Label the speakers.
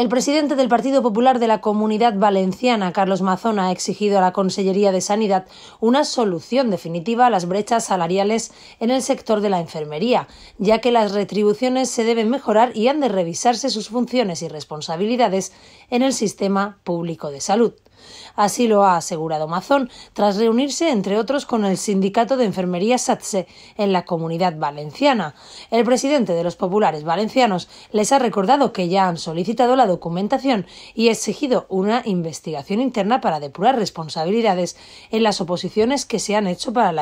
Speaker 1: El presidente del Partido Popular de la Comunidad Valenciana, Carlos Mazón, ha exigido a la Consellería de Sanidad una solución definitiva a las brechas salariales en el sector de la enfermería, ya que las retribuciones se deben mejorar y han de revisarse sus funciones y responsabilidades en el sistema público de salud. Así lo ha asegurado Mazón tras reunirse, entre otros, con el sindicato de enfermería SATSE en la comunidad valenciana. El presidente de los populares valencianos les ha recordado que ya han solicitado la documentación y exigido una investigación interna para depurar responsabilidades en las oposiciones que se han hecho para la